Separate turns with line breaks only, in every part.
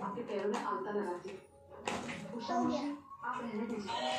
आपके पैरों में आलता
लगाती
आप रहने दीजिए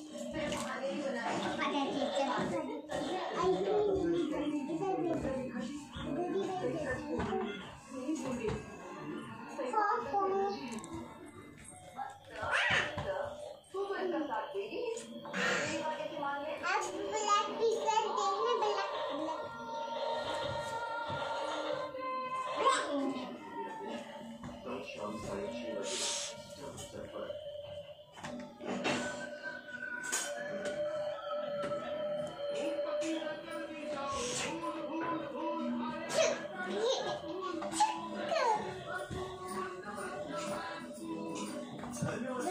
Yeah.